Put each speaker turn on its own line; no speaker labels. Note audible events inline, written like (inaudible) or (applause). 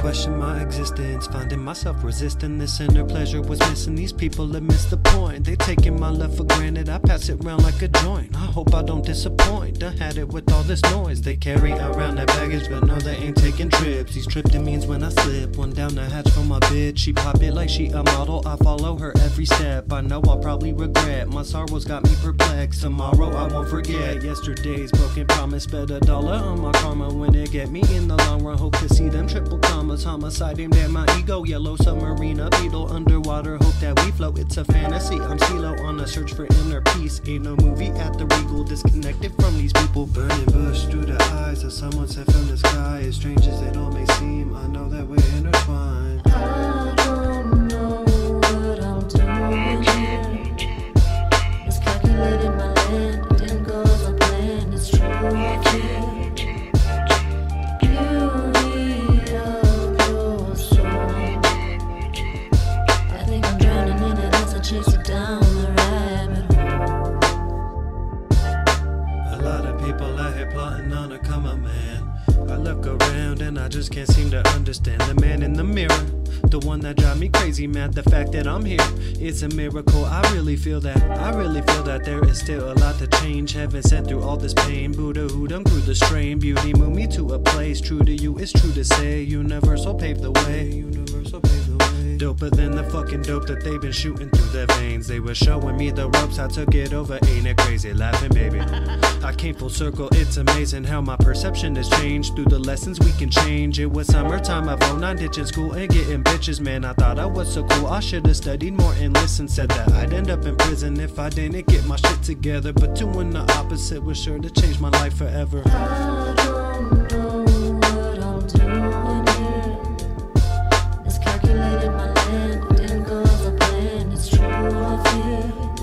question my existence. Finding myself resisting this inner pleasure was missing. These people have missed the point. They taking my love for granted. I pass it round like a joint. I hope I don't disappoint. I had it with all this noise. They carry around that baggage, but no, they ain't taking trips. These tripping means when I slip. One down the hatch from my bitch. She pop it like she a model. I follow her every step. I know I'll probably regret. My sorrows got me perplexed. Tomorrow I won't forget. Yesterday's broken promise. Bet a dollar on my karma when it get me in the long run. Hope to see them triple commas. Homicide aimed at my ego. Yellow submarine, a beetle underwater. Hope that we float. It's a fantasy. I'm CeeLo on a search for inner peace. Ain't no movie at the Regal. Disconnected from these people. Burning bush through the eyes of someone set from the sky. As strange as it all may seem, I know that we're intertwined.
I don't know what I'm doing here. Miscalculated my land, didn't go as I planned. It's true,
plotting on a come up, man. I look around and I just can't seem to understand the man in the mirror. The one that drive me crazy, mad. The fact that I'm here, it's a miracle. I really feel that. I really feel that there is still a lot to change. Heaven sent through all this pain. Buddha who done grew the strain. Beauty moved me to a place. True to you, it's true to say. Universal paved the way. Universal paved the way. Doper than the fucking dope that they've been shooting through their veins. They were showing me the ropes. I took it over. Ain't it crazy? Laughing, baby. (laughs) I came full circle. It's amazing how my perception has changed. Through the lessons we can change. It was summertime of 09 ditching school and getting bitches, man. I thought I was so cool. I should have studied more and listened. Said that I'd end up in prison if I didn't get my shit together. But doing the opposite was sure to change my life forever.
love you.